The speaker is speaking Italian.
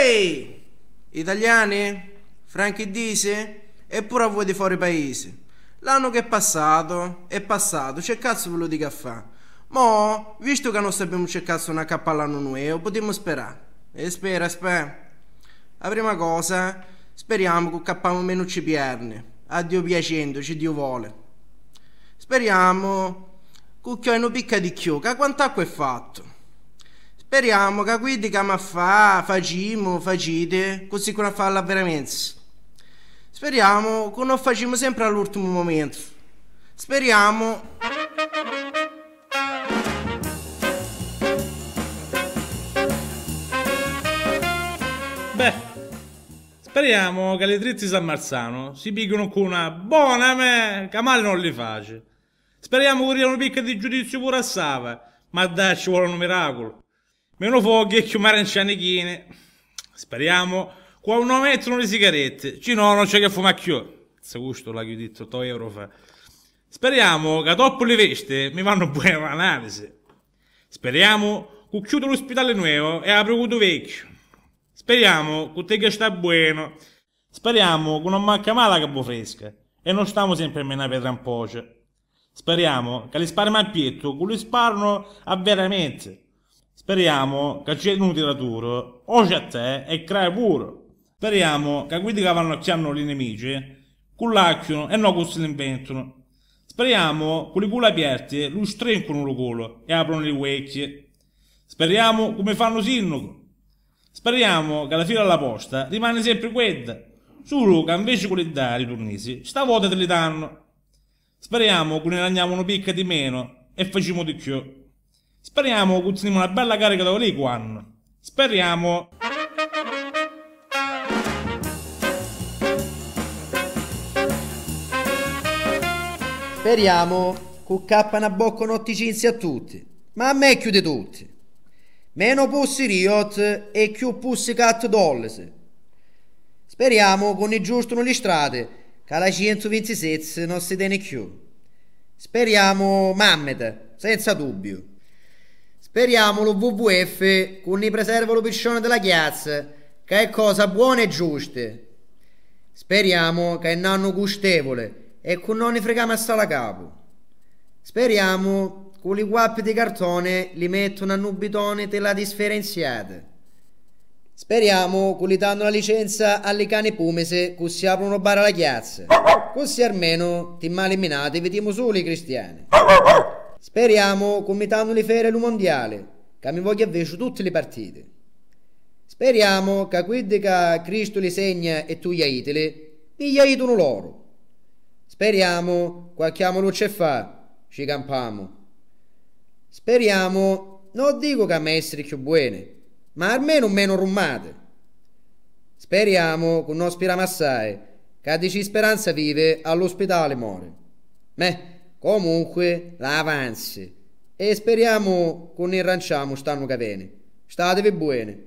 Ehi! Italiani? Franchi Disi? Eppure a voi di fuori paese. L'anno che è passato, è passato, c'è cazzo ve lo dico a fa. Mo, visto che non sappiamo c'è cazzo una cappa all'anno nuovo, potremmo sperare. E spera, spera. La prima cosa, speriamo che cappiamo meno ci pierne. Dio piacendo, ci Dio vuole. Speriamo che non picca di più, che quanto acqua è fatto. Speriamo che quindi che ma fa, facciamo, facite, così che farla veramente. Speriamo che non facciamo sempre all'ultimo momento. Speriamo... Beh, speriamo che le dritti San Marzano si pigliano con una buona me, che male non li face. Speriamo che arrivano picche di giudizio pure a Sava, ma dai, ci vuole un miracolo. Meno fuochi e chiumare in cianichine. Speriamo che non mettono le sigarette, ci no, non c'è che fumare più. Se gusto l'ha detto 8 euro fa. Speriamo che dopo le veste mi vanno buone analisi. Speriamo che chiudo l'ospedale nuovo e apro quello vecchio. Speriamo che te sta buono. Speriamo che non manca male la capo fresca e non stiamo sempre in una pietra in poce. Speriamo che li sparano a pietro, che li sparano a veramente. Speriamo che c'è un tiratore, o c'è te e crea pure. Speriamo che quelli che vanno a i nemici, cullacchiano e non che si inventano. Speriamo che le culo aperti lo strincono il culo e aprono le orecchie. Speriamo come fanno sindaco. Speriamo che la fila alla posta rimane sempre quella. Solo che invece con le dare i turnisi, stavolta te li danno. Speriamo che ne andiamo una picca di meno e facciamo di più. Speriamo che teniamo una bella carica da quando. Speriamo. Speriamo cappa una bocca notticinzi a tutti, ma a me chiude tutti. Meno pussi riot e più pussi cat dollars. Speriamo che ne giustano le strade che alla 127 non si tiene più. Speriamo Mammet, senza dubbio. Speriamo lo WWF con ne preserva lo piscione della chiazza, che è cosa buona e giusta. Speriamo che è un anno gustevole e con non ne freghiamo a sala capo. Speriamo che i guappi di cartone li mettono a nubitone della differenziata. Speriamo che gli danno la licenza alle cane pumese che si aprono bar alla chiazza. Così almeno ti eliminati vediamo solo i cristiani. Speriamo che mi danno le ferie al mondiale, che mi voglio avere tutte le partite. Speriamo che quelli che Cristo li segna e tu gli aitili, gli aitano loro. Speriamo qualche amolo c'è fa, ci campiamo. Speriamo, non dico che a essere più buone, ma almeno meno rummate. Speriamo che non spiriamo assai, che dici speranza vive all'ospedale muore. Beh, comunque la avanzi e speriamo che ne ranciamo stanno bene. Statevi buone.